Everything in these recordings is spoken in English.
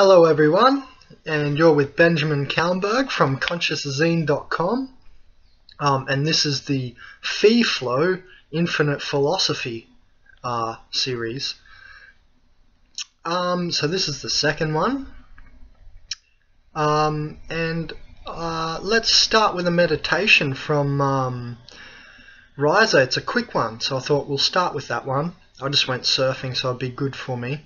Hello everyone, and you're with Benjamin Couwenberg from Consciousazine.com, um, and this is the Phi Phlow Infinite Philosophy uh, series. Um, so this is the second one, um, and uh, let's start with a meditation from um. It's a quick one, so I thought we'll start with that one. I just went surfing, so it'd be good for me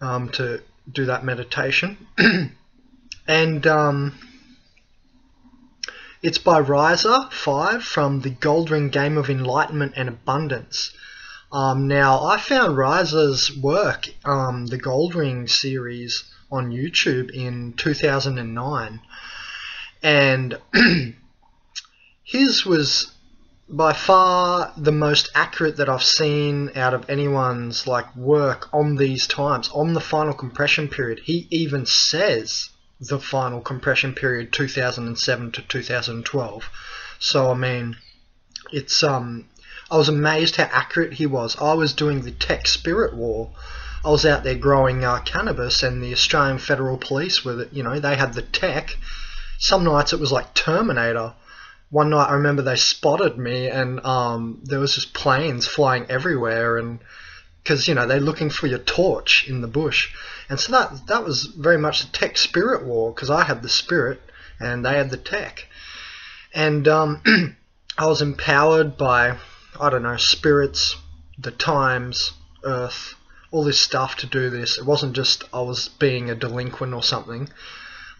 um, to do that meditation. and um, it's by Riser 5 from the Goldring Game of Enlightenment and Abundance. Um, now, I found Riser's work, um, the Goldring series, on YouTube in 2009. And his was by far the most accurate that I've seen out of anyone's like work on these times on the final compression period. He even says the final compression period 2007 to 2012. So I mean, it's um, I was amazed how accurate he was. I was doing the tech spirit war. I was out there growing uh, cannabis, and the Australian Federal Police were, you know, they had the tech. Some nights it was like Terminator one night I remember they spotted me and um, there was just planes flying everywhere and because you know they're looking for your torch in the bush. And so that that was very much the tech spirit war because I had the spirit and they had the tech. And um, I was empowered by I don't know spirits the times earth all this stuff to do this. It wasn't just I was being a delinquent or something.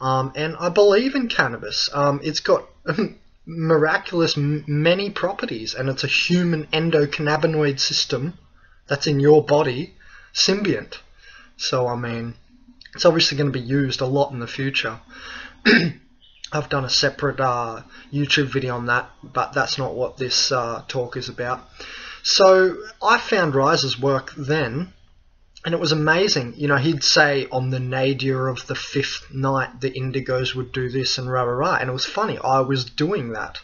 Um, and I believe in cannabis. Um, it's got miraculous many properties, and it's a human endocannabinoid system that's in your body, symbiont. So, I mean, it's obviously going to be used a lot in the future. I've done a separate uh, YouTube video on that, but that's not what this uh, talk is about. So I found Riser's work then and it was amazing. You know, he'd say on the nadir of the fifth night, the Indigos would do this and rah rah rah, and it was funny. I was doing that.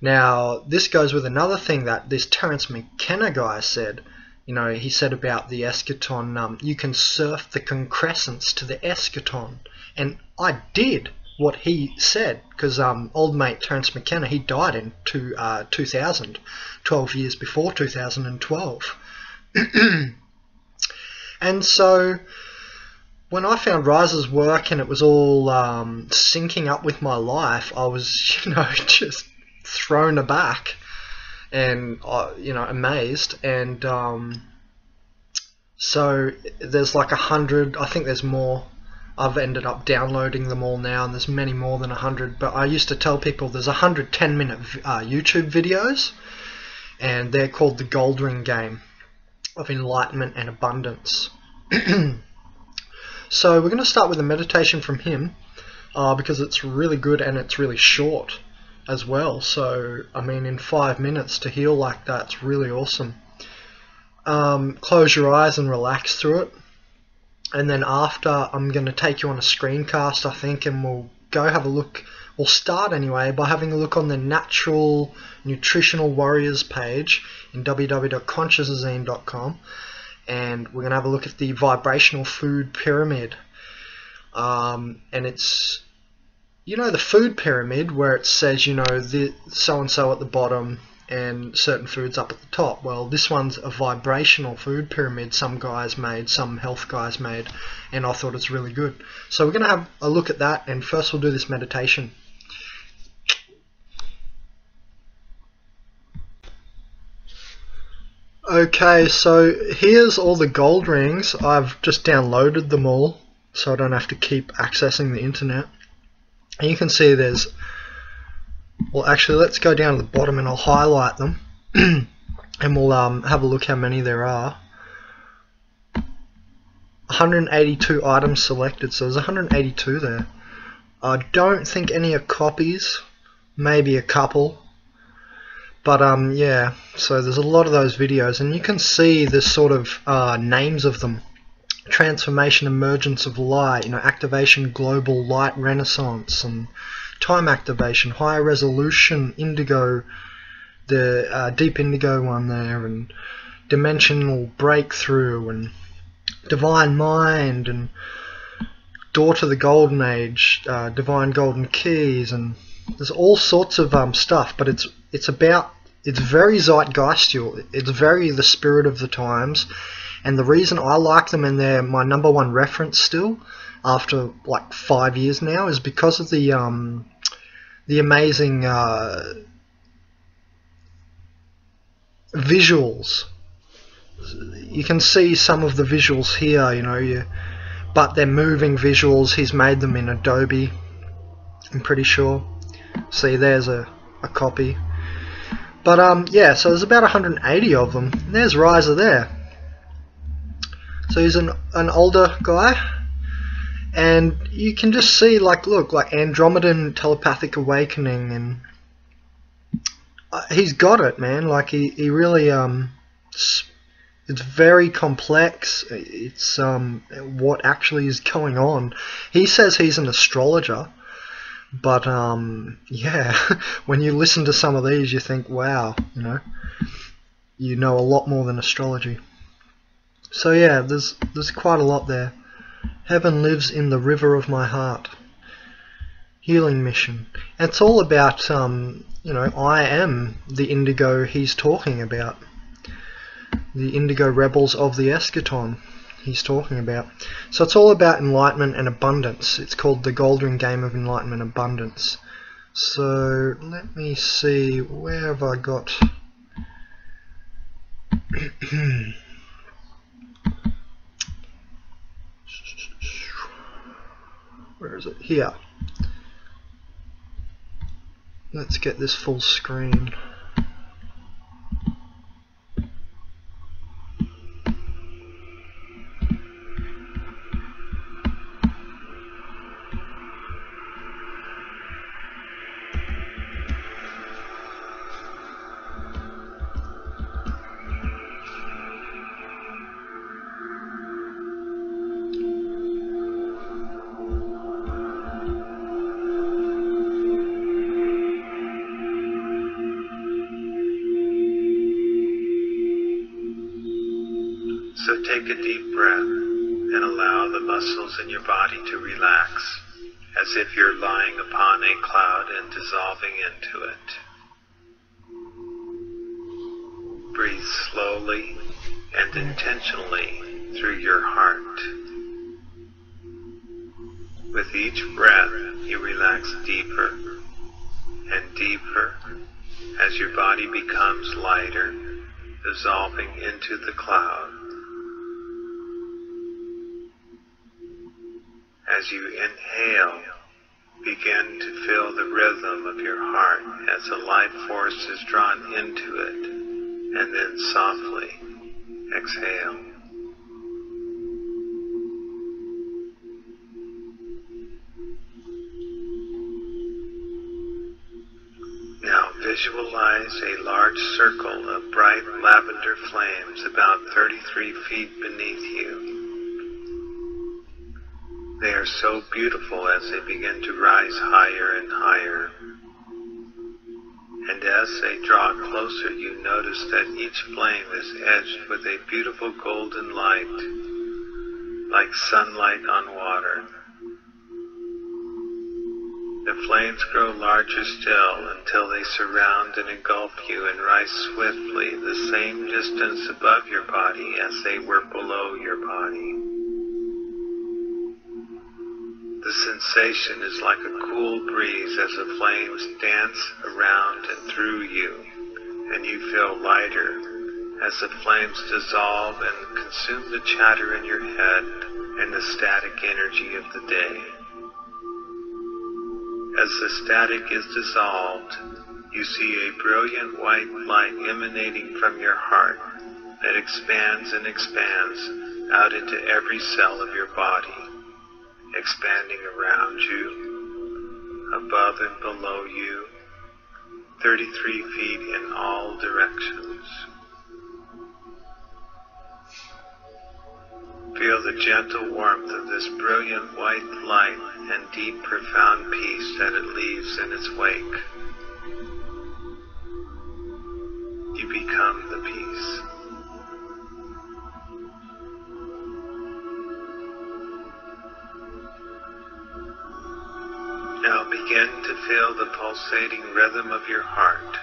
Now, this goes with another thing that this Terence McKenna guy said. You know, he said about the eschaton, um, you can surf the concrescence to the eschaton. And I did what he said, because um, old mate Terence McKenna, he died in two, uh, 2000, 12 years before 2012. And so when I found Riser's work and it was all um, syncing up with my life, I was, you know, just thrown aback and, uh, you know, amazed. And um, so there's like a hundred, I think there's more. I've ended up downloading them all now, and there's many more than a hundred. But I used to tell people there's a hundred 10 minute uh, YouTube videos, and they're called the Goldring Game of Enlightenment and Abundance. so we're going to start with a meditation from him uh, because it's really good and it's really short as well. So, I mean, in five minutes to heal like that's really awesome. Um, close your eyes and relax through it. And then after, I'm going to take you on a screencast, I think, and we'll go have a look. We'll start anyway by having a look on the Natural Nutritional Warriors page in www.consciousazine.com and we're going to have a look at the vibrational food pyramid. Um, and it's, you know, the food pyramid where it says, you know, the so and so at the bottom and certain foods up at the top. Well, this one's a vibrational food pyramid some guys made, some health guys made, and I thought it's really good. So we're going to have a look at that, and first we'll do this meditation. Okay, so here's all the gold rings. I've just downloaded them all so I don't have to keep accessing the internet. And you can see there's, well actually let's go down to the bottom and I'll highlight them and we'll um, have a look how many there are. 182 items selected, so there's 182 there. I don't think any are copies, maybe a couple. But um, yeah, so there's a lot of those videos, and you can see the sort of uh, names of them. Transformation, emergence of light, you know, activation, global light renaissance, and time activation, higher resolution, indigo, the uh, deep indigo one there, and dimensional breakthrough, and Divine Mind and Door to the Golden Age, uh, Divine Golden Keys, and there's all sorts of um, stuff. But it's it's about it's very zeitgeistical. It's very the spirit of the times, and the reason I like them and they're my number one reference still after like five years now is because of the um, the amazing uh, visuals. You can see some of the visuals here, you know, you, but they're moving visuals. He's made them in Adobe, I'm pretty sure. See, there's a, a copy. But um, yeah, so there's about 180 of them. And There's Riser there. So he's an, an older guy, and you can just see like look like Andromedan telepathic awakening and uh, he's got it man. Like he, he really um it's, it's very complex. It's um what actually is going on. He says he's an astrologer but um yeah when you listen to some of these you think wow you know you know a lot more than astrology so yeah there's there's quite a lot there Heaven lives in the river of my heart. Healing mission. And it's all about, um, you know, I am the indigo he's talking about. The indigo rebels of the eschaton he's talking about. So it's all about enlightenment and abundance. It's called the Golden Game of Enlightenment Abundance. So let me see, where have I got... where is it? Here. Let's get this full screen. If you're Now visualize a large circle of bright lavender flames about 33 feet beneath you. They are so beautiful as they begin to rise higher and higher. And as they draw closer, you notice that each flame is edged with a beautiful golden light, like sunlight on water. The flames grow larger still until they surround and engulf you and rise swiftly the same distance above your body as they were below your body. The sensation is like a cool breeze as the flames dance around and through you, and you feel lighter as the flames dissolve and consume the chatter in your head and the static energy of the day. As the static is dissolved, you see a brilliant white light emanating from your heart that expands and expands out into every cell of your body expanding around you, above and below you, 33 feet in all directions. Feel the gentle warmth of this brilliant white light and deep profound peace that it leaves in its wake. You become the peace. Now begin to feel the pulsating rhythm of your heart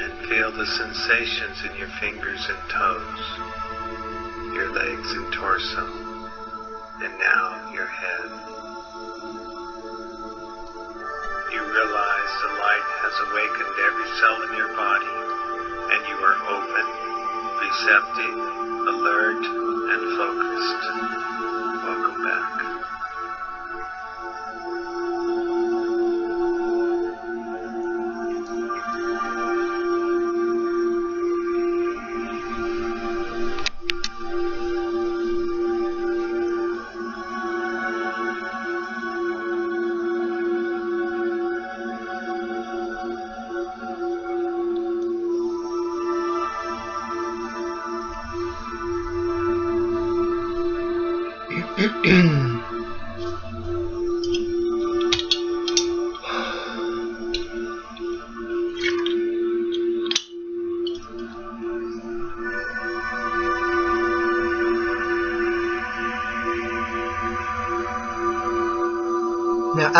and feel the sensations in your fingers and toes, your legs and torso, and now your head. You realize the light has awakened every cell in your body and you are open, receptive, alert, and focused.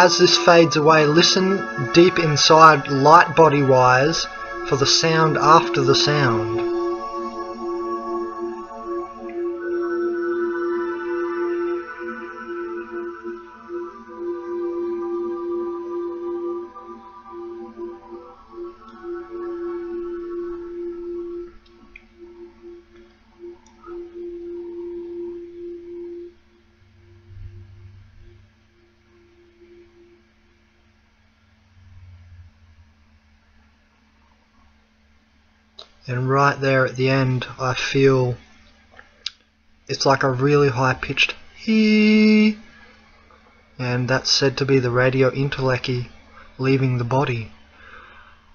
As this fades away, listen deep inside, light body wise, for the sound after the sound. At the end, I feel it's like a really high pitched hee, and that's said to be the radio entelechy leaving the body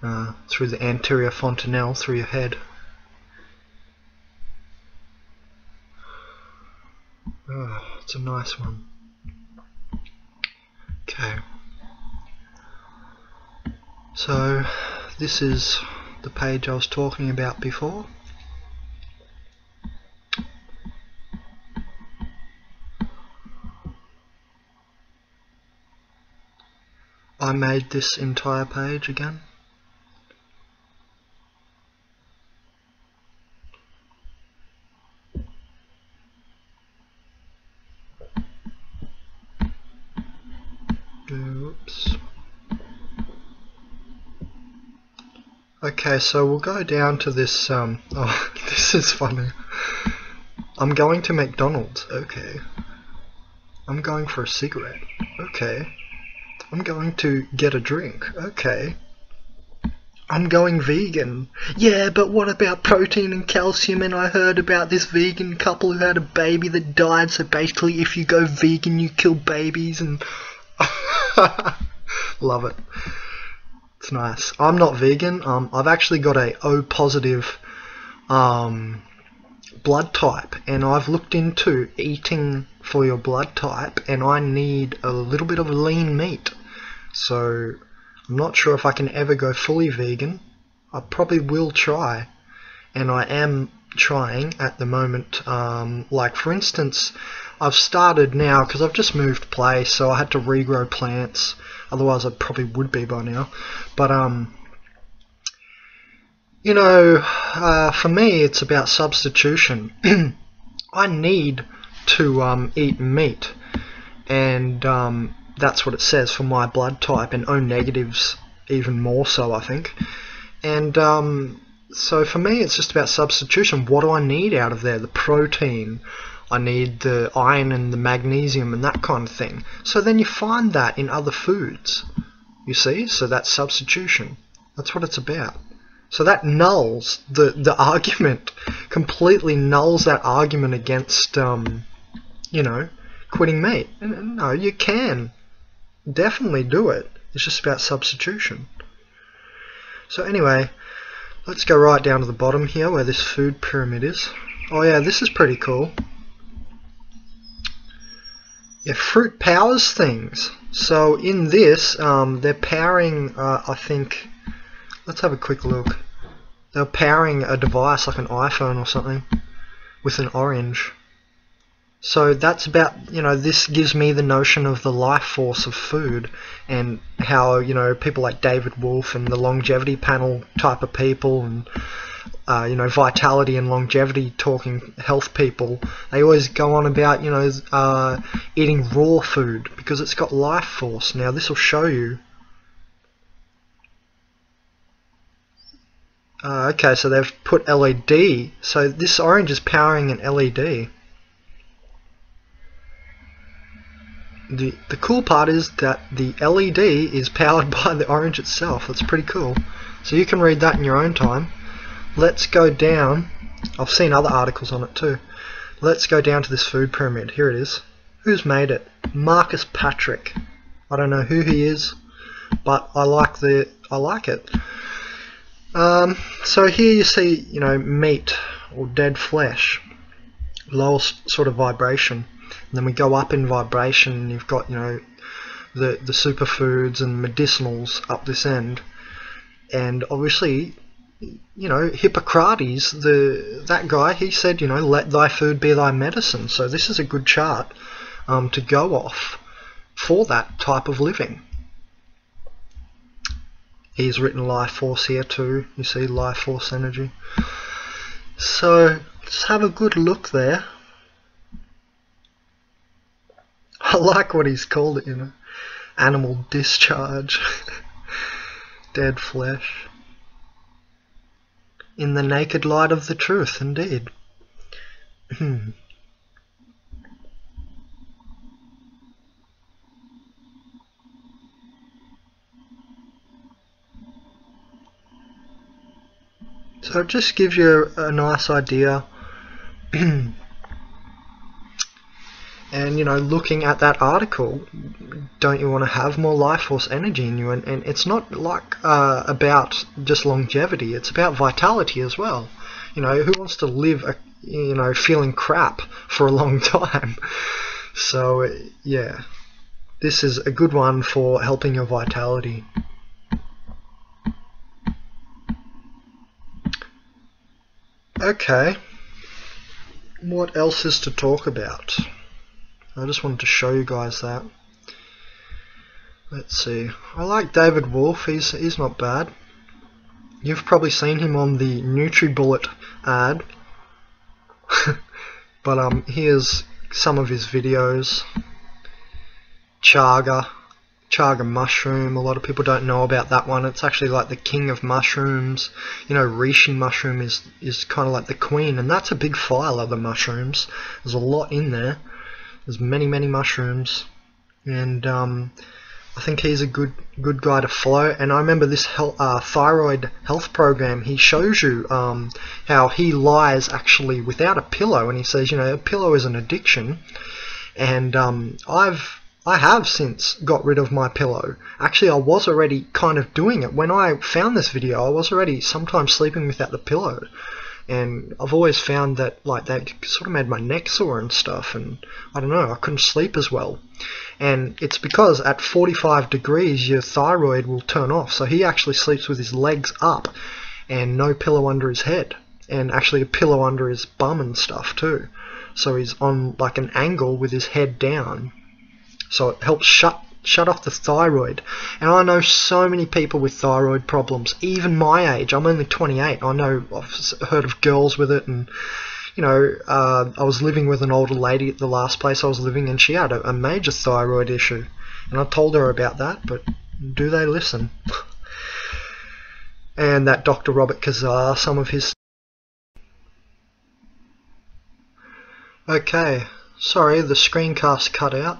uh, through the anterior fontanelle through your head. Oh, it's a nice one. Okay. So, this is the page I was talking about before. I made this entire page again. Oops. Okay, so we'll go down to this, um, oh, this is funny. I'm going to McDonald's, okay. I'm going for a cigarette, okay. I'm going to get a drink, okay. I'm going vegan. Yeah, but what about protein and calcium? And I heard about this vegan couple who had a baby that died, so basically if you go vegan you kill babies and... Love it. It's nice. I'm not vegan. Um, I've actually got a O positive um, blood type, and I've looked into eating for your blood type, and I need a little bit of lean meat. So I'm not sure if I can ever go fully vegan. I probably will try, and I am trying at the moment. Um, like for instance, I've started now because I've just moved place, so I had to regrow plants. Otherwise, I probably would be by now. But um, you know, uh, for me, it's about substitution. I need to um, eat meat, and um, that's what it says for my blood type, and O negatives even more so, I think. And um, so for me, it's just about substitution. What do I need out of there? The protein. I need the iron and the magnesium and that kind of thing. So then you find that in other foods. You see? So that's substitution. That's what it's about. So that nulls the, the argument, completely nulls that argument against, um, you know, quitting meat. No, you can definitely do it. It's just about substitution. So anyway, let's go right down to the bottom here where this food pyramid is. Oh yeah, this is pretty cool. Yeah, fruit powers things. So in this, um, they're powering, uh, I think, let's have a quick look. They're powering a device like an iPhone or something with an orange. So that's about, you know, this gives me the notion of the life force of food and how, you know, people like David Wolfe and the longevity panel type of people and, uh, you know, vitality and longevity talking health people, they always go on about, you know, uh, eating raw food because it's got life force. Now, this will show you. Uh, okay, so they've put LED. So this orange is powering an LED. The the cool part is that the LED is powered by the orange itself. That's pretty cool. So you can read that in your own time. Let's go down. I've seen other articles on it too. Let's go down to this food pyramid. Here it is. Who's made it? Marcus Patrick. I don't know who he is, but I like the I like it. Um, so here you see, you know, meat or dead flesh, lowest sort of vibration. And then we go up in vibration and you've got, you know, the, the superfoods and medicinals up this end. And obviously, you know, Hippocrates, the that guy, he said, you know, let thy food be thy medicine. So this is a good chart um, to go off for that type of living. He's written life force here too. You see life force energy. So let's have a good look there. I like what he's called it, you know. Animal discharge. Dead flesh. In the naked light of the truth, indeed. Hmm. So it just gives you a nice idea and you know looking at that article don't you want to have more life force energy in you? And, and it's not like uh, about just longevity. It's about vitality as well. You know who wants to live a, you know feeling crap for a long time? So yeah. This is a good one for helping your vitality. Okay. What else is to talk about I just wanted to show you guys that. Let's see. I like David Wolfe. He's he's not bad. You've probably seen him on the NutriBullet ad. but um, here's some of his videos. Chaga, chaga mushroom. A lot of people don't know about that one. It's actually like the king of mushrooms. You know, reishi mushroom is is kind of like the queen, and that's a big file of the mushrooms. There's a lot in there. There's many, many mushrooms, and um, I think he's a good good guy to follow. And I remember this health, uh, thyroid health program. He shows you um, how he lies actually without a pillow, and he says, you know, a pillow is an addiction. And um, I've I have since got rid of my pillow. Actually, I was already kind of doing it when I found this video. I was already sometimes sleeping without the pillow and I've always found that like that sort of made my neck sore and stuff and I don't know I couldn't sleep as well. And it's because at 45 degrees your thyroid will turn off. So he actually sleeps with his legs up and no pillow under his head. And actually a pillow under his bum and stuff too. So he's on like an angle with his head down. So it helps shut shut off the thyroid. And I know so many people with thyroid problems, even my age. I'm only 28. I know I've heard of girls with it, and you know, uh, I was living with an older lady at the last place I was living, and she had a, a major thyroid issue. And I told her about that, but do they listen? and that Dr. Robert Kazar, some of his. Okay, sorry, the screencast cut out.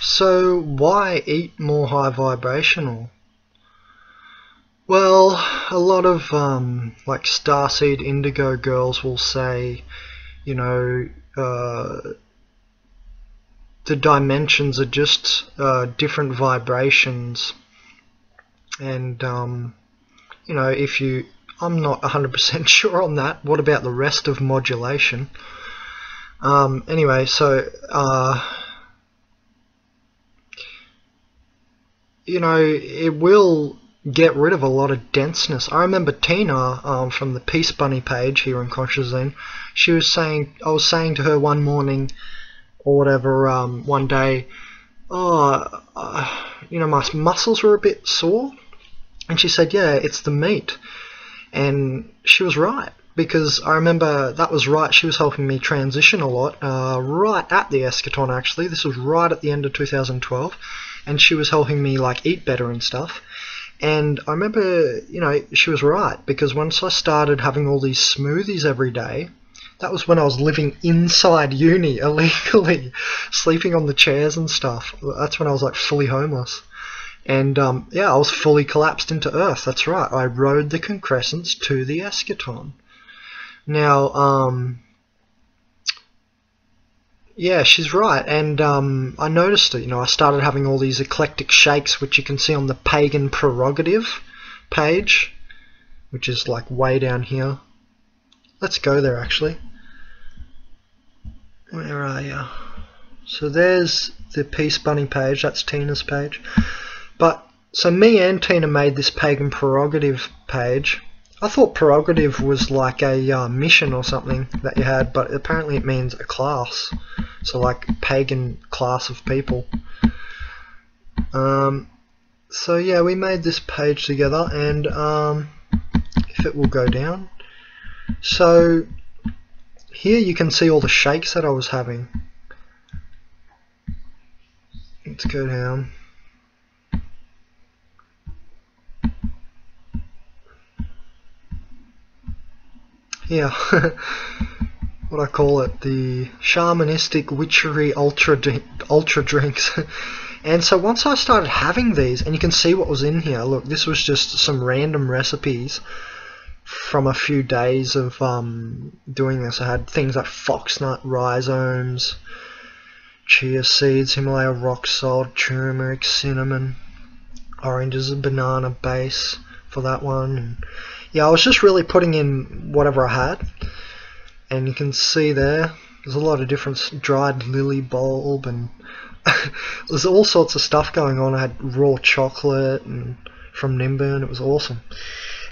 So why eat more high vibrational? Well, a lot of um, like starseed indigo girls will say, you know, uh, the dimensions are just uh, different vibrations, and um, you know, if you, I'm not 100% sure on that. What about the rest of modulation? Um, anyway, so. Uh, you know, it will get rid of a lot of denseness. I remember Tina um, from the Peace Bunny page here in Consciousazine, she was saying, I was saying to her one morning or whatever, um, one day, oh, uh, you know, my muscles were a bit sore. And she said, yeah, it's the meat. And she was right because I remember that was right. She was helping me transition a lot, uh, right at the eschaton actually. This was right at the end of 2012, and she was helping me like eat better and stuff. And I remember, you know, she was right because once I started having all these smoothies every day, that was when I was living inside uni illegally, sleeping on the chairs and stuff. That's when I was like fully homeless. And um, yeah, I was fully collapsed into Earth. That's right. I rode the concrescence to the eschaton. Now, um, yeah, she's right, and um, I noticed it. You know, I started having all these eclectic shakes, which you can see on the Pagan Prerogative page, which is like way down here. Let's go there, actually. Where are you? So there's the Peace Bunny page. That's Tina's page. But so me and Tina made this Pagan Prerogative page I thought prerogative was like a uh, mission or something that you had, but apparently it means a class. So like pagan class of people. Um, so yeah, we made this page together, and um, if it will go down. So here you can see all the shakes that I was having. Let's go down. Yeah, what I call it, the shamanistic witchery ultra ultra drinks. and so once I started having these, and you can see what was in here. Look, this was just some random recipes from a few days of um, doing this. I had things like foxnut rhizomes, chia seeds, Himalaya rock salt, turmeric, cinnamon, oranges, a banana base for that one. And, yeah, I was just really putting in whatever I had, and you can see there, there's a lot of different dried lily bulb, and there's all sorts of stuff going on. I had raw chocolate and from Nimbin, it was awesome.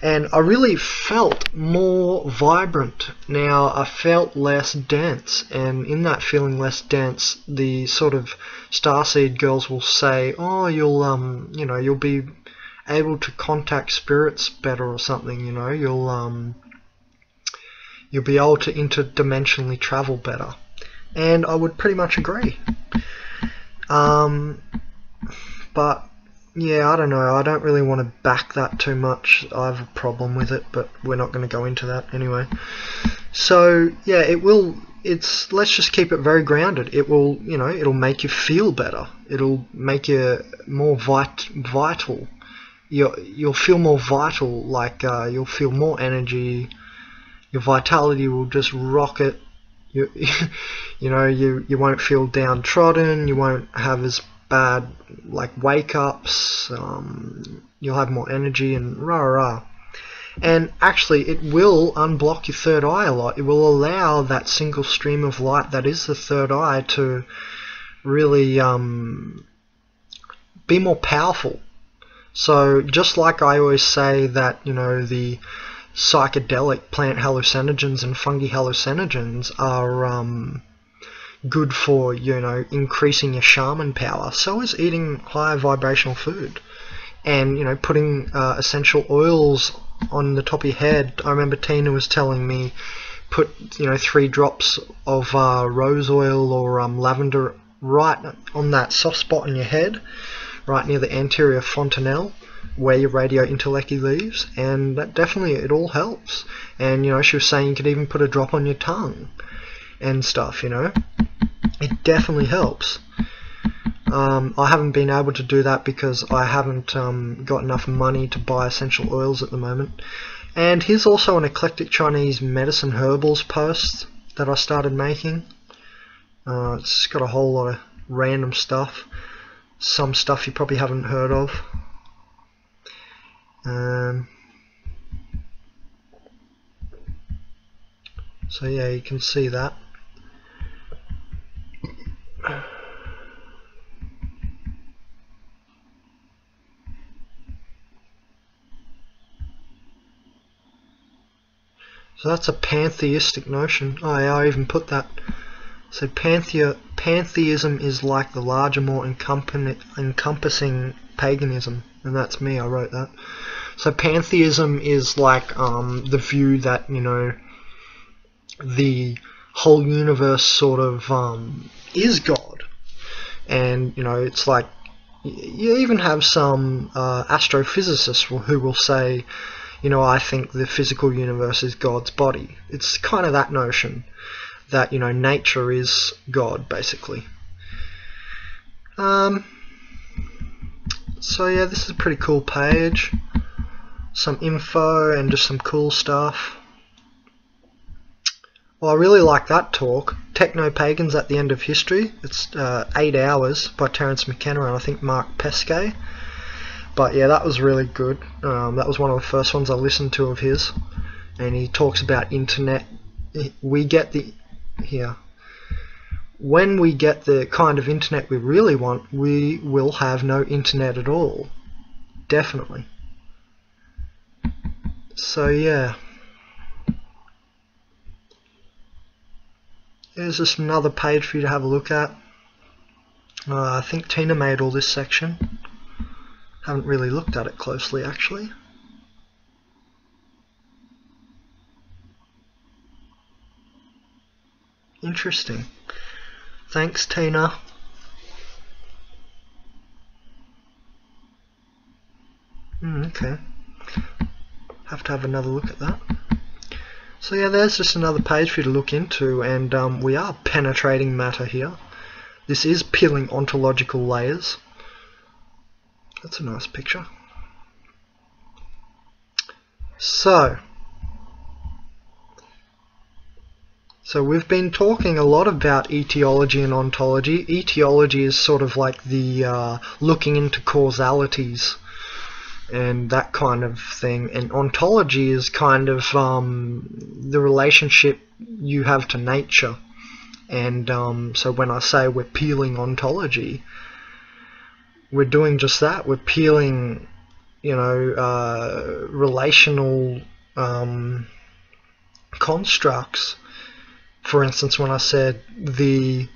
And I really felt more vibrant. Now I felt less dense, and in that feeling less dense, the sort of starseed girls will say, "Oh, you'll um, you know, you'll be able to contact spirits better or something, you know, you'll um you'll be able to interdimensionally travel better. And I would pretty much agree. Um but yeah, I don't know. I don't really want to back that too much. I have a problem with it, but we're not going to go into that anyway. So, yeah, it will it's let's just keep it very grounded. It will, you know, it'll make you feel better. It'll make you more vit- vital you'll you'll feel more vital. Like uh, you'll feel more energy. Your vitality will just rocket. You you know you you won't feel downtrodden. You won't have as bad like wake ups. Um, you'll have more energy and rah rah. And actually, it will unblock your third eye a lot. It will allow that single stream of light that is the third eye to really um, be more powerful so just like I always say that, you know, the psychedelic plant hallucinogens and fungi hallucinogens are um, good for, you know, increasing your shaman power, so is eating higher vibrational food. And, you know, putting uh, essential oils on the top of your head. I remember Tina was telling me put, you know, three drops of uh, rose oil or um, lavender right on that soft spot on your head right near the anterior fontanelle where your radio entelechy leaves and that definitely it all helps. And you know she was saying you could even put a drop on your tongue and stuff you know. It definitely helps. Um, I haven't been able to do that because I haven't um, got enough money to buy essential oils at the moment. And here's also an eclectic Chinese medicine herbals post that I started making. Uh, it's got a whole lot of random stuff some stuff you probably haven't heard of. Um, so yeah, you can see that. So that's a pantheistic notion. Oh, yeah, I even put that so pantheism is like the larger, more encompassing paganism, and that's me. I wrote that. So pantheism is like um, the view that you know the whole universe sort of um, is God, and you know it's like you even have some uh, astrophysicists who will say, you know, I think the physical universe is God's body. It's kind of that notion that you know nature is God basically. Um, so yeah, this is a pretty cool page some info and just some cool stuff. Well, I really like that talk. Techno Pagans at the End of History. It's uh, eight hours by Terence McKenna and I think Mark Pesce. But yeah, that was really good. Um, that was one of the first ones I listened to of his. And he talks about internet. We get the. Here. When we get the kind of internet we really want, we will have no internet at all. Definitely. So yeah. Here's just another page for you to have a look at. Uh, I think Tina made all this section. Haven't really looked at it closely actually. Interesting. Thanks Tina. Mm, okay have to have another look at that. So yeah, there's just another page for you to look into, and um, we are penetrating matter here. This is peeling ontological layers. That's a nice picture. So, so we've been talking a lot about etiology and ontology. Etiology is sort of like the uh, looking into causalities and that kind of thing. And ontology is kind of um, the relationship you have to nature. And um, so when I say we're peeling ontology, we're doing just that. We're peeling, you know, uh, relational um, constructs. For instance, when I said the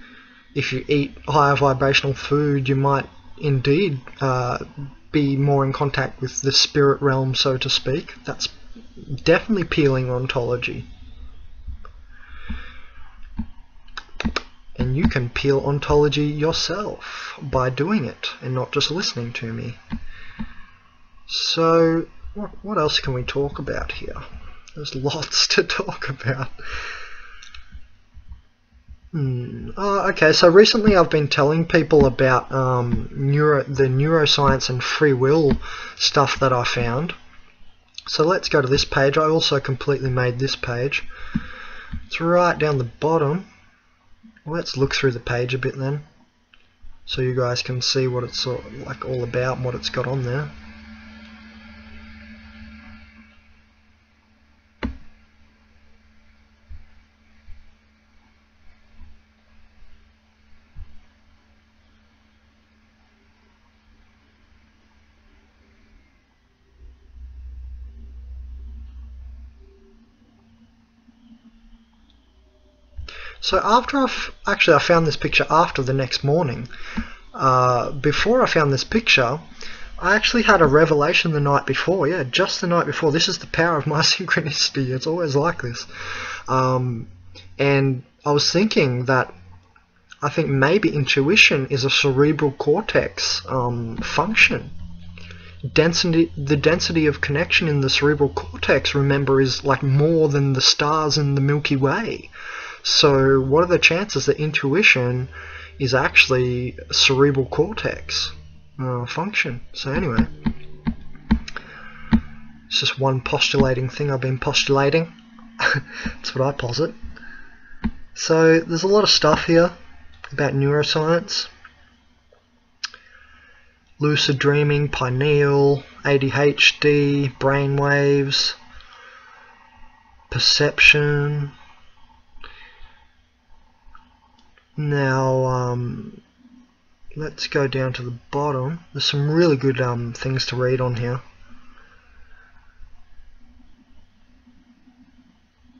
if you eat higher vibrational food, you might indeed uh, be more in contact with the spirit realm, so to speak. That's definitely peeling ontology. And you can peel ontology yourself by doing it and not just listening to me. So, what, what else can we talk about here? There's lots to talk about. Hmm. Oh, okay, so recently I've been telling people about um, neuro, the neuroscience and free will stuff that I found. So let's go to this page. I also completely made this page. It's right down the bottom. Let's look through the page a bit then, so you guys can see what it's all, like all about and what it's got on there. So after I've actually I found this picture after the next morning. Uh, before I found this picture, I actually had a revelation the night before. Yeah, just the night before. This is the power of my synchronicity. It's always like this. Um, and I was thinking that I think maybe intuition is a cerebral cortex um, function. Density, the density of connection in the cerebral cortex, remember, is like more than the stars in the Milky Way. So, what are the chances that intuition is actually cerebral cortex uh, function? So, anyway, it's just one postulating thing I've been postulating. That's what I posit. So, there's a lot of stuff here about neuroscience. Lucid dreaming, pineal, ADHD, brainwaves, perception, Now, um, let's go down to the bottom. There's some really good um, things to read on here.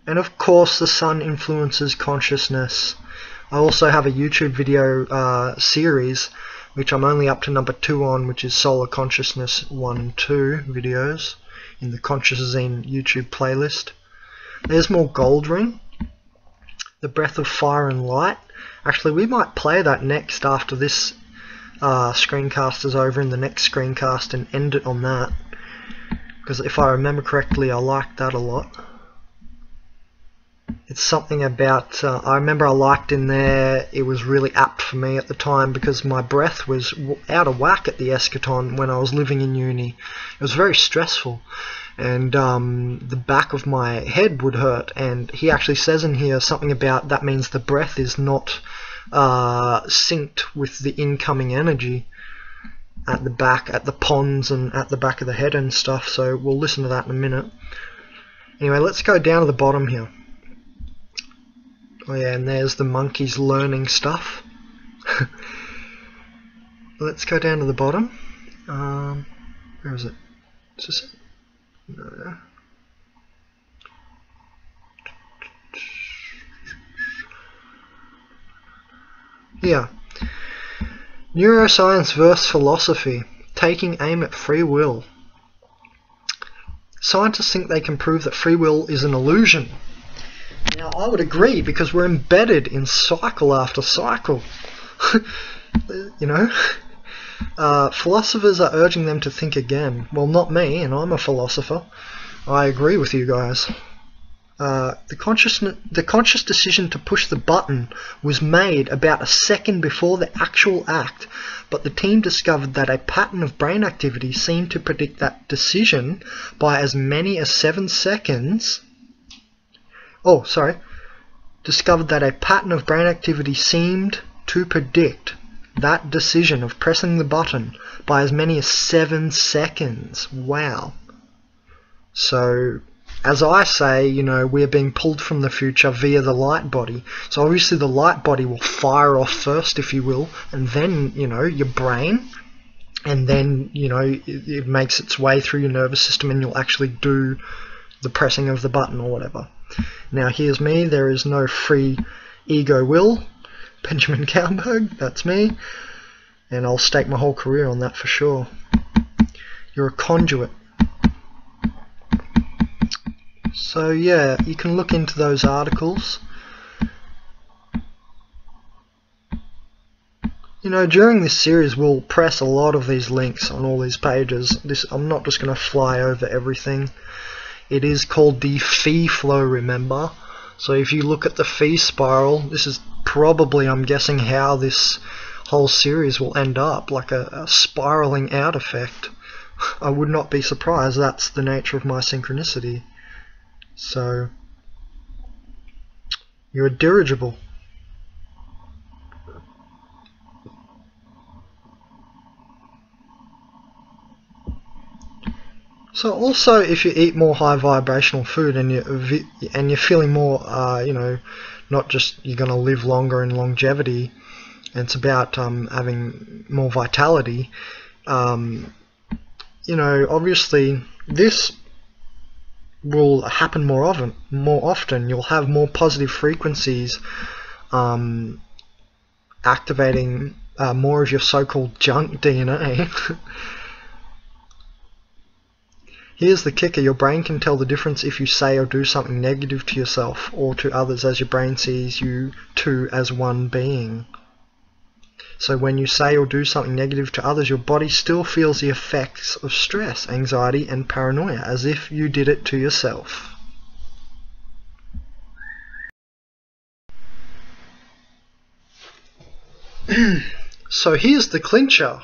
And of course, the sun influences consciousness. I also have a YouTube video uh, series, which I'm only up to number two on, which is Solar Consciousness 1 and 2 videos in the Consciousazine YouTube playlist. There's more Gold Ring, the Breath of Fire and Light. Actually, we might play that next after this uh, screencast is over in the next screencast and end it on that. Because if I remember correctly, I liked that a lot. It's something about, uh, I remember I liked in there, it was really apt for me at the time because my breath was out of whack at the eschaton when I was living in uni. It was very stressful and um, the back of my head would hurt and he actually says in here something about that means the breath is not uh, synced with the incoming energy at the back, at the pons and at the back of the head and stuff so we'll listen to that in a minute. Anyway, let's go down to the bottom here. Oh yeah, and there's the monkeys learning stuff. Let's go down to the bottom. Um, where is it? Is this it? Here. Neuroscience versus philosophy. Taking aim at free will. Scientists think they can prove that free will is an illusion. Now, I would agree because we're embedded in cycle after cycle. you know? Uh, philosophers are urging them to think again. Well, not me, and I'm a philosopher. I agree with you guys. Uh, the conscious the conscious decision to push the button was made about a second before the actual act, but the team discovered that a pattern of brain activity seemed to predict that decision by as many as seven seconds oh, sorry, discovered that a pattern of brain activity seemed to predict that decision of pressing the button by as many as seven seconds. Wow. So, as I say, you know, we're being pulled from the future via the light body. So obviously the light body will fire off first, if you will, and then, you know, your brain, and then, you know, it, it makes its way through your nervous system and you'll actually do the pressing of the button or whatever. Now here's me, there is no free ego will. Benjamin Couwenberg, that's me. And I'll stake my whole career on that for sure. You're a conduit. So yeah, you can look into those articles. You know, during this series we'll press a lot of these links on all these pages. This I'm not just going to fly over everything. It is called the Phi Phlow, remember? So if you look at the phi spiral, this is probably, I'm guessing, how this whole series will end up, like a, a spiraling out effect. I would not be surprised, that's the nature of my synchronicity. So, you're a dirigible. So also, if you eat more high vibrational food and you and you're feeling more, uh, you know, not just you're going to live longer and longevity, it's about um, having more vitality. Um, you know, obviously this will happen more often. More often, you'll have more positive frequencies, um, activating uh, more of your so-called junk DNA. Here's the kicker, your brain can tell the difference if you say or do something negative to yourself or to others as your brain sees you two as one being. So when you say or do something negative to others, your body still feels the effects of stress, anxiety and paranoia as if you did it to yourself. so here's the clincher.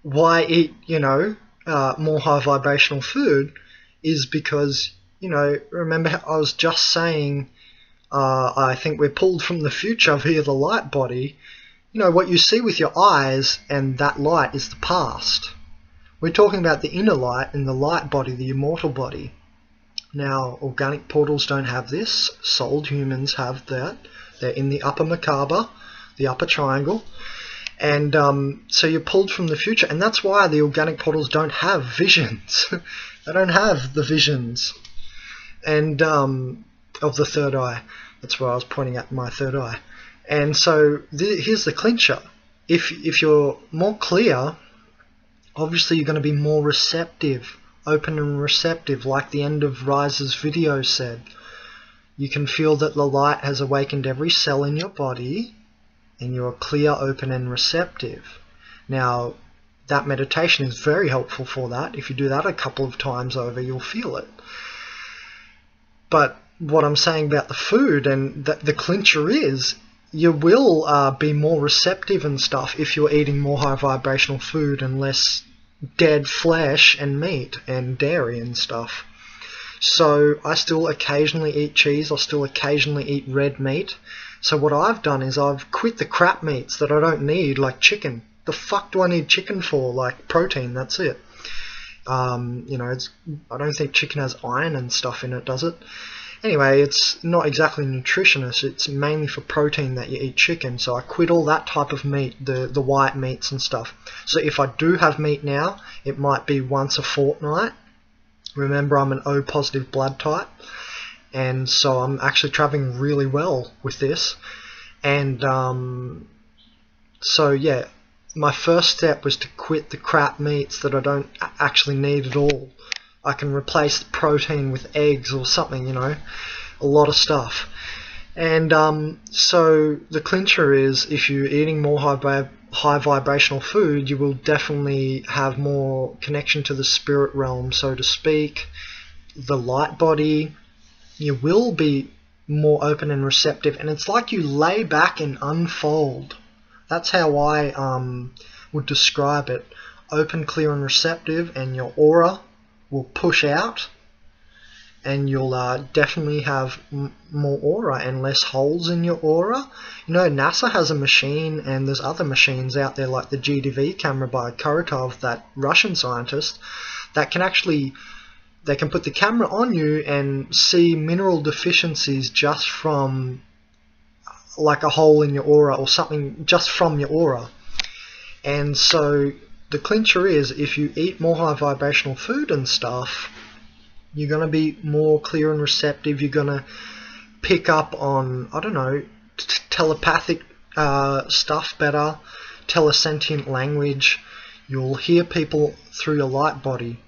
Why eat, you know, uh, more high vibrational food is because, you know, remember I was just saying, uh, I think we're pulled from the future via the light body. You know, what you see with your eyes and that light is the past. We're talking about the inner light and the light body, the immortal body. Now, organic portals don't have this. Souled humans have that. They're in the upper Merkaba, the upper triangle and um, so you're pulled from the future, and that's why the organic portals don't have visions. they don't have the visions. and um, of the third eye. That's where I was pointing at my third eye. And so th- here's the clincher. If if you're more clear, obviously you're going to be more receptive, open and receptive, like the end of Rise's video said. You can feel that the light has awakened every cell in your body, and you're clear, open, and receptive. Now, that meditation is very helpful for that. If you do that a couple of times over, you'll feel it. But what I'm saying about the food and the, the clincher is you will uh, be more receptive and stuff if you're eating more high vibrational food and less dead flesh and meat and dairy and stuff. So I still occasionally eat cheese, I still occasionally eat red meat. So what I've done is I've quit the crap meats that I don't need, like chicken. The fuck do I need chicken for? Like protein, that's it. Um, you know, it's I don't think chicken has iron and stuff in it, does it? Anyway, it's not exactly nutritionist. It's mainly for protein that you eat chicken. So I quit all that type of meat, the the white meats and stuff. So if I do have meat now, it might be once a fortnight. Remember, I'm an O positive blood type, and so I'm actually traveling really well with this. And um, so yeah, my first step was to quit the crap meats that I don't actually need at all. I can replace the protein with eggs or something, you know, a lot of stuff. And um, so the clincher is if you're eating more high, high vibrational food, you will definitely have more connection to the spirit realm, so to speak, the light body. You will be more open and receptive, and it's like you lay back and unfold. That's how I um, would describe it. Open, clear, and receptive, and your aura will push out and you'll uh, definitely have more aura and less holes in your aura. You know, NASA has a machine, and there's other machines out there like the GDV camera by Korotkov, that Russian scientist, that can actually they can put the camera on you and see mineral deficiencies just from like a hole in your aura or something just from your aura. And so the clincher is if you eat more high vibrational food and stuff, you're going to be more clear and receptive. You're going to pick up on, I don't know, telepathic uh, stuff better, telesentient language. You'll hear people through your light body.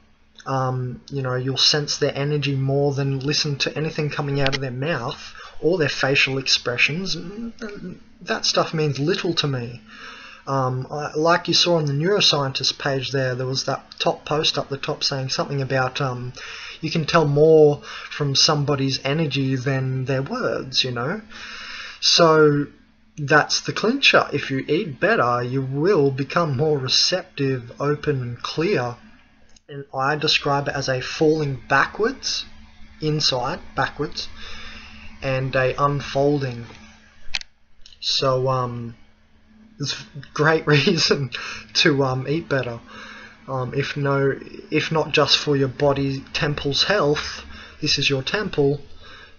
Um, you know, you'll sense their energy more than listen to anything coming out of their mouth or their facial expressions. That stuff means little to me. Um, I, like you saw on the neuroscientist page there, there was that top post up the top saying something about um, you can tell more from somebody's energy than their words, you know. So that's the clincher. If you eat better, you will become more receptive, open, and clear. And I describe it as a falling backwards, inside, backwards, and a unfolding. So, um, there's great reason to um, eat better. Um, if no, if not just for your body temple's health, this is your temple.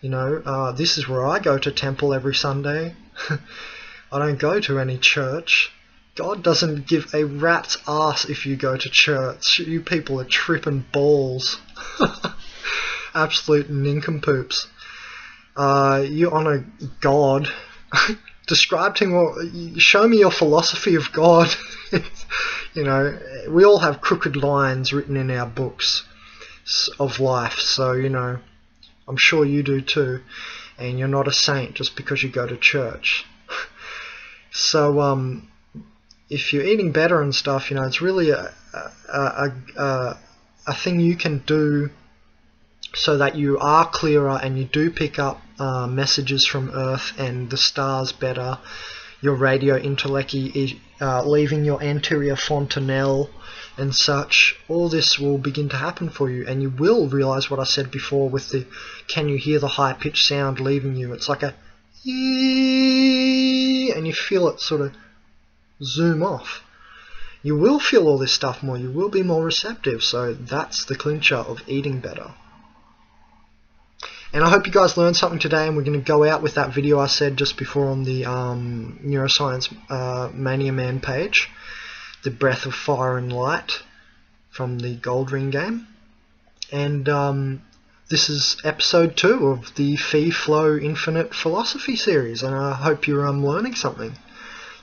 You know, uh, this is where I go to temple every Sunday. I don't go to any church. God doesn't give a rat's ass if you go to church. You people are tripping balls. Absolute nincompoops. Uh, you honor God. Describe to him, or show me your philosophy of God. you know, we all have crooked lines written in our books of life, so, you know, I'm sure you do too. And you're not a saint just because you go to church. so, um, if you're eating better and stuff, you know, it's really a, a, a, a, thing you can do so that you are clearer and you do pick up uh, messages from Earth and the stars better. Your radio intellecti uh, leaving your anterior fontanelle and such. All this will begin to happen for you, and you will realize what I said before with the can you hear the high pitched sound leaving you? It's like a and you feel it sort of zoom off. You will feel all this stuff more, you will be more receptive, so that's the clincher of eating better. And I hope you guys learned something today, and we're going to go out with that video I said just before on the um, Neuroscience uh, Mania Man page, the Breath of Fire and Light from the Gold Ring game. And um, this is episode two of the Phi Phlow Infinite Philosophy series, and I hope you're um, learning something.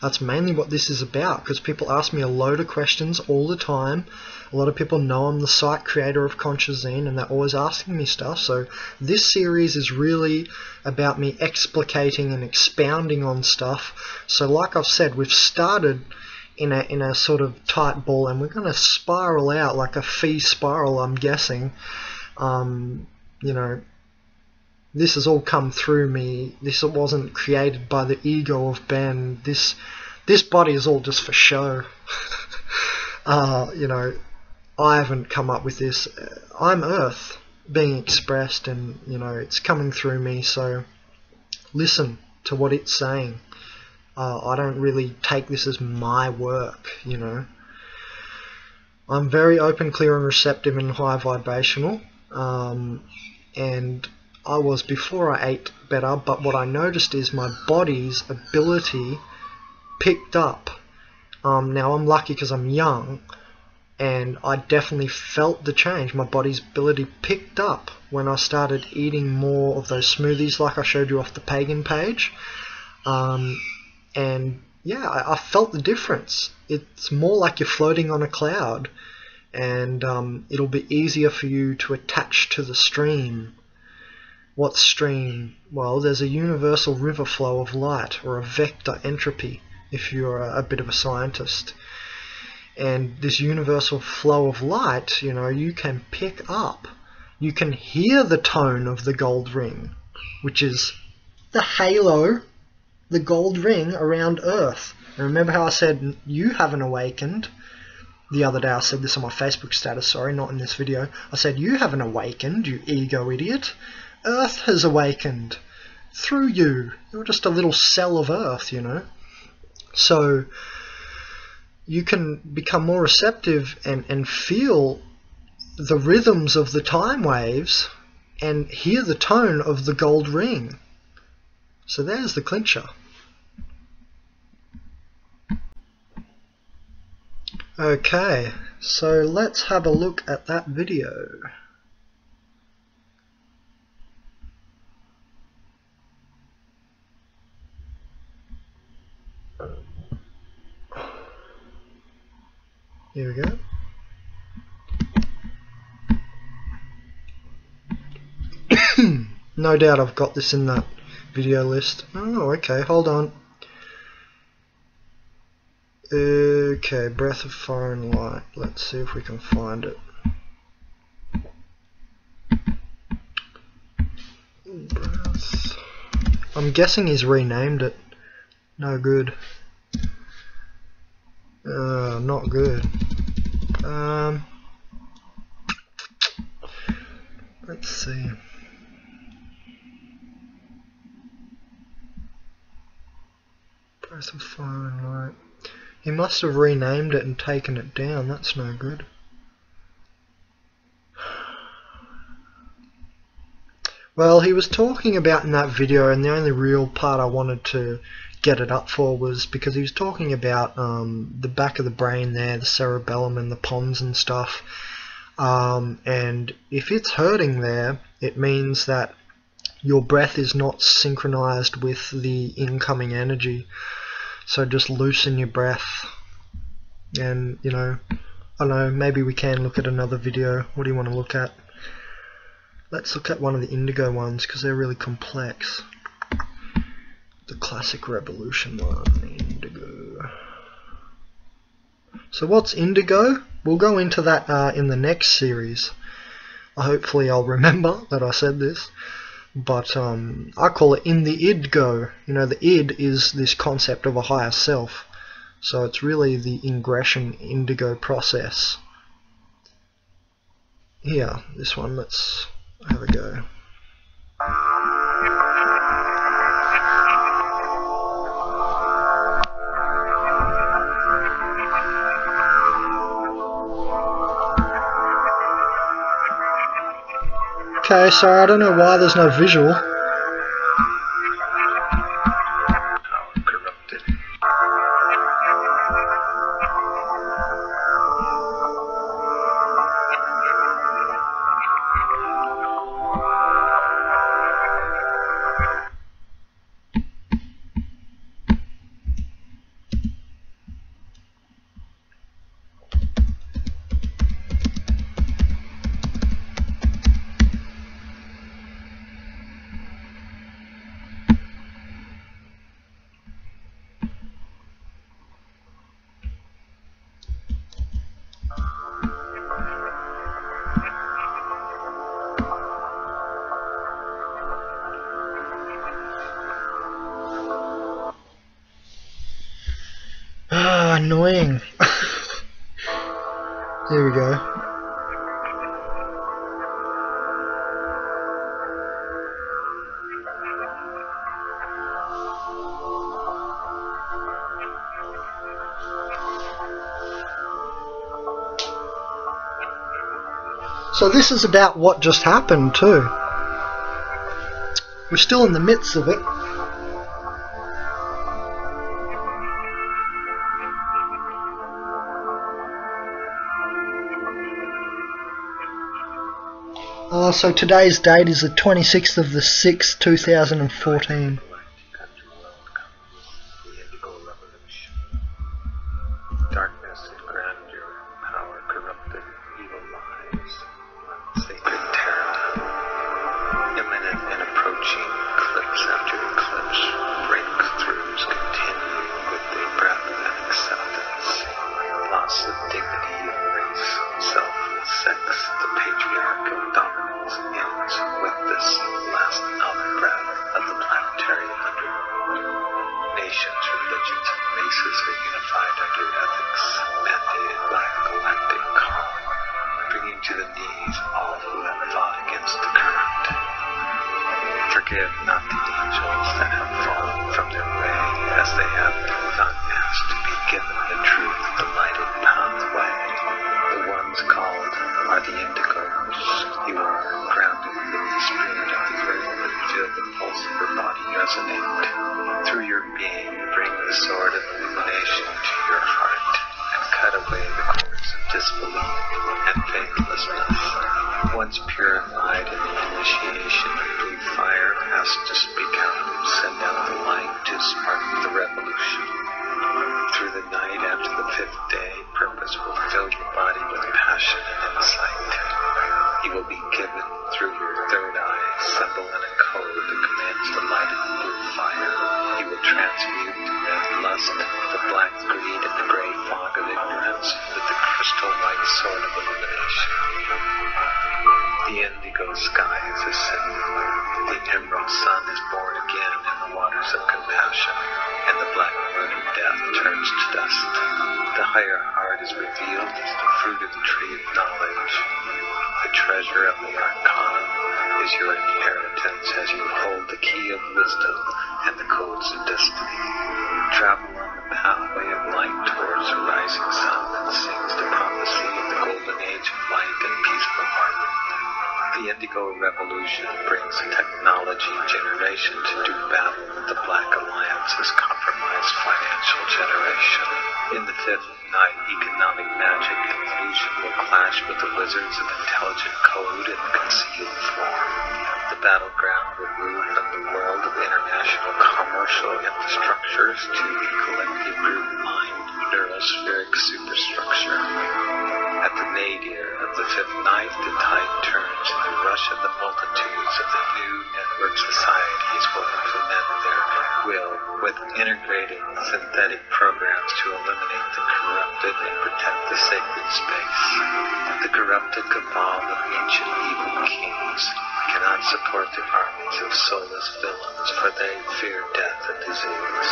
That's mainly what this is about because people ask me a load of questions all the time. A lot of people know I'm the site creator of Consciousazine and they're always asking me stuff. So this series is really about me explicating and expounding on stuff. So like I've said, we've started in a in a sort of tight ball and we're going to spiral out like a phi spiral I'm guessing. Um, you know, this has all come through me. This wasn't created by the ego of Ben. This this body is all just for show. uh, you know, I haven't come up with this. I'm Earth being expressed, and you know, it's coming through me. So listen to what it's saying. Uh, I don't really take this as my work. You know, I'm very open, clear, and receptive, and high vibrational. Um, and I was before I ate better, but what I noticed is my body's ability picked up. Um, now I'm lucky because I'm young, and I definitely felt the change. My body's ability picked up when I started eating more of those smoothies, like I showed you off the pagan page. Um, and yeah, I, I, felt the difference. It's more like you're floating on a cloud, and um, it'll be easier for you to attach to the stream what stream? Well, there's a universal river flow of light, or a vector entropy, if you're a, a bit of a scientist. And this universal flow of light, you know, you can pick up. You can hear the tone of the gold ring, which is the halo, the gold ring around Earth. And remember how I said you haven't awakened? The other day I said this on my Facebook status, sorry, not in this video. I said, You haven't awakened, you ego idiot. Earth has awakened through you. You're just a little cell of Earth, you know. So you can become more receptive and, and feel the rhythms of the time waves and hear the tone of the gold ring. So there's the clincher. Okay, so let's have a look at that video. Here we go. no doubt I've got this in that video list. Oh, okay, hold on. Okay, Breath of Fire and Light. Let's see if we can find it. Breath. I'm guessing he's renamed it. No good. Uh, not good. Um, let's see. Breath of Fire and Light. He must have renamed it and taken it down. That's no good. Well, he was talking about in that video, and the only real part I wanted to get it up for was because he was talking about um, the back of the brain there, the cerebellum and the pons and stuff. Um, and if it's hurting there, it means that your breath is not synchronized with the incoming energy. So just loosen your breath. And, you know, I don't know, maybe we can look at another video. What do you want to look at? Let's look at one of the indigo ones because they're really complex the classic revolution one, indigo. So what's indigo? We'll go into that uh, in the next series. Hopefully I'll remember that I said this. But um, I call it in the id go. You know, the id is this concept of a higher self. So it's really the ingression indigo process. Here, this one, let's have a go. Okay, so I don't know why there's no visual. Annoying. Here we go. So this is about what just happened too. We're still in the midst of it. Oh, so today's date is the 26th of the 6th, 2014. Religions, and races are unified under ethics mandated by a galactic calm, bringing to the knees all who have fought against the current. Forgive not the angels that have fallen from their way, as they have not asked to be given the truth, the lighted pathway. The ones called are the indigos. You are grounded with the spirit of the earth and feel the pulse of your body resonate. Through your being, bring the sword of illumination to your heart Alliance's compromised financial generation. In the fifth night, economic magic and illusion will clash with the wizards of intelligent code and concealed form. The battleground will move from the world of international commercial infrastructures to the collective group mind neurospheric superstructure. At the nadir of the fifth night, the tide turns and the rush of the multitudes of the new network societies will implement their will with integrated synthetic programs to eliminate the corrupted and protect the sacred space. The corrupted cabal of ancient evil kings cannot support the armies of soulless villains, for they fear death and disease.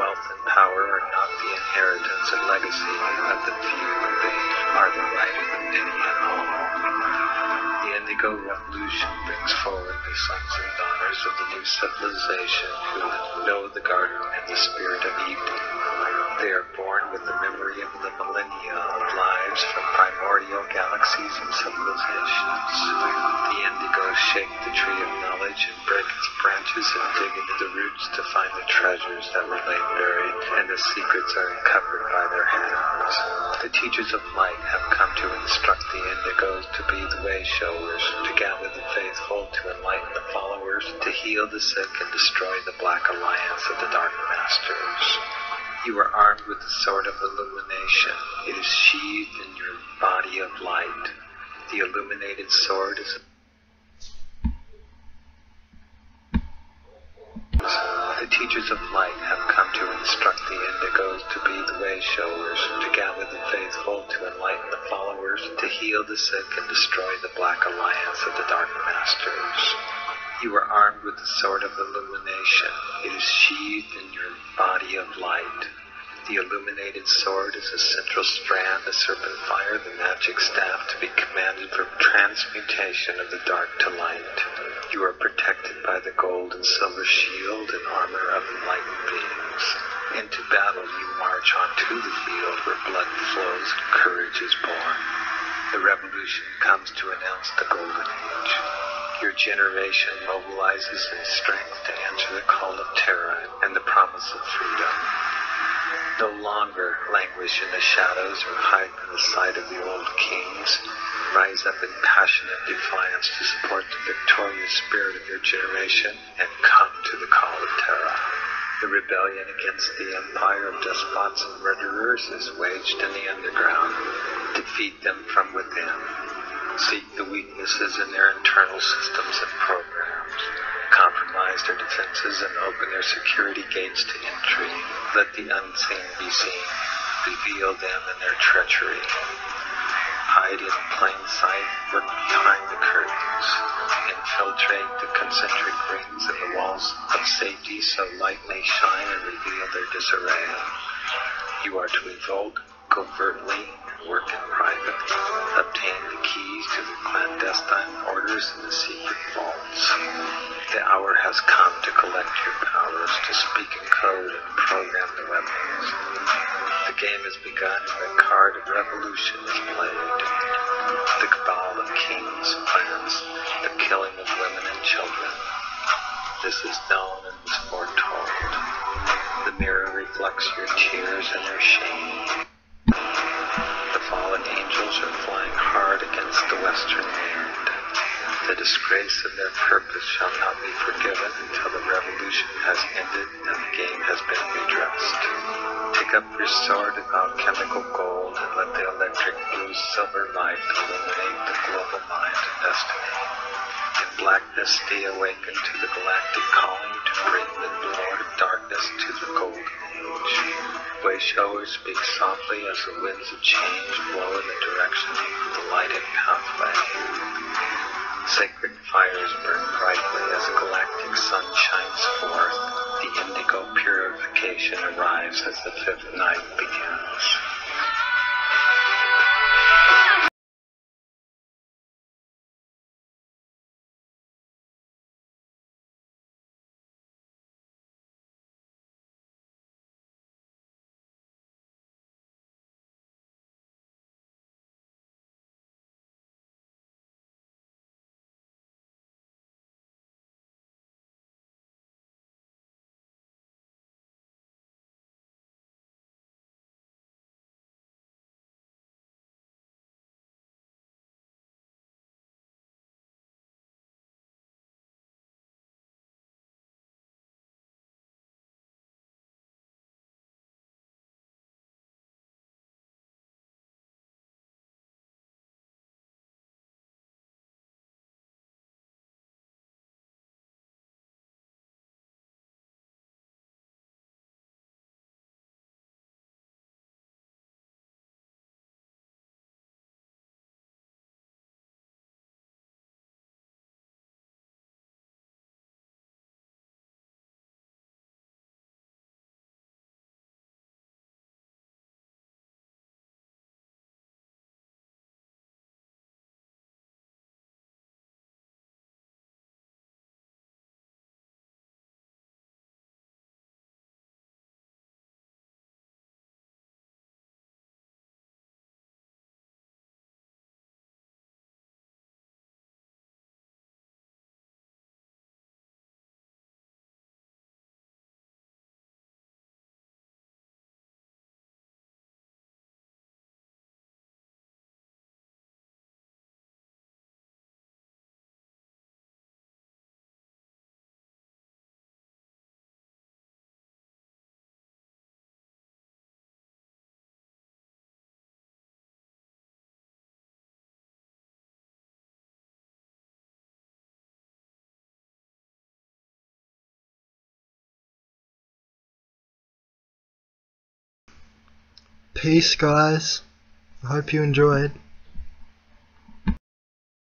Wealth and power are not the inheritance and legacy of the few, they are the right of the many and all. The Indigo Revolution brings forward the sons and daughters of the new civilization who know the garden and the spirit of evening. They are born with the memory of the millennia of lives from primordial galaxies and civilizations. The indigos shake the tree of knowledge and break its branches and dig into the roots to find the treasures that were laid buried, and the secrets are uncovered by their hands. The teachers of light have come to instruct the indigos to be the way showers, to gather the faithful, to enlighten the followers, to heal the sick and destroy the black alliance of the dark masters. You are armed with the sword of illumination. It is sheathed in your body of light. The illuminated sword is The teachers of light have come to instruct the indigos to be the way showers, to gather the faithful, to enlighten the followers, to heal the sick and destroy the black alliance of the dark masters. You are armed with the sword of illumination. It is sheathed in your body of light. The illuminated sword is a central strand, the serpent fire, the magic staff to be commanded for transmutation of the dark to light. You are protected by the gold and silver shield and armor of enlightened beings. Into battle you march onto the field where blood flows and courage is born. The revolution comes to announce the golden age. Your generation mobilizes in strength to answer the call of Terra and the promise of freedom no longer languish in the shadows or hide from the sight of the old kings. Rise up in passionate defiance to support the victorious spirit of your generation and come to the call of Terra. The rebellion against the empire of despots and murderers is waged in the underground. Defeat them from within. Seek the weaknesses in their internal systems and programs compromise their defenses and open their security gates to entry. Let the unseen be seen. Reveal them and their treachery. Hide in plain sight, work behind the curtains. Infiltrate the concentric rings in the walls of safety so light may shine and reveal their disarray. You are to revolt covertly work in private. Obtain the keys to the clandestine orders in the secret vaults. The hour has come to collect your powers, to speak in code and program the weapons. The game has begun and the card of revolution is played. The cabal of kings plans the killing of women and children. This is known and was foretold. The mirror reflects your tears and your shame. Are flying hard against the western land. The disgrace of their purpose shall not be forgiven until the revolution has ended and the game has been redressed. Take up your sword of alchemical gold and let the electric blue silver light illuminate the global mind of destiny. In blackness stay awakened to the galactic calling to bring the Lord of darkness to the golden age. Way showers speak softly as the winds of change blow in the direction of the lighted pathway. Sacred fires burn brightly as a galactic sun shines forth. The indigo purification arrives as the fifth night begins. Peace, guys. I hope you enjoyed.